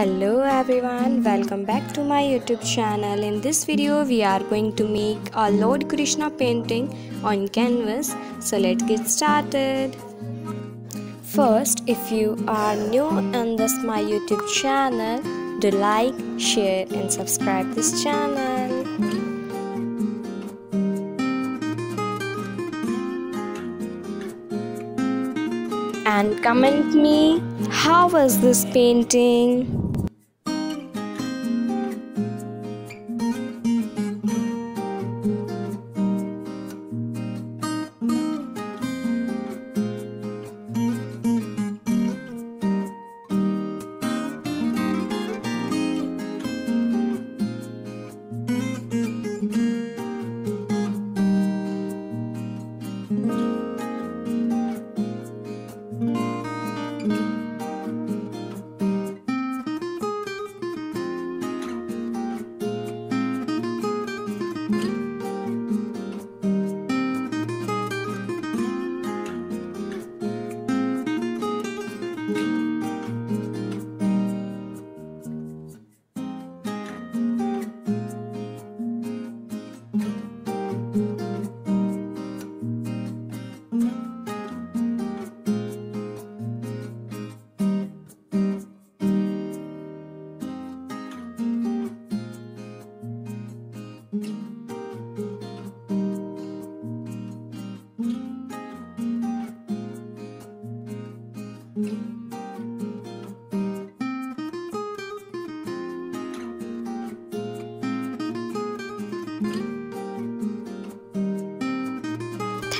Hello everyone, welcome back to my YouTube channel. In this video, we are going to make a Lord Krishna painting on canvas. So let's get started. First, if you are new on this my YouTube channel, do like, share and subscribe this channel. and comment me how was this painting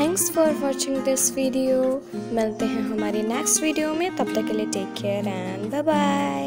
Thanks for watching this video मिलते हैं हमारे next video में। तब तक के लिए take care and bye bye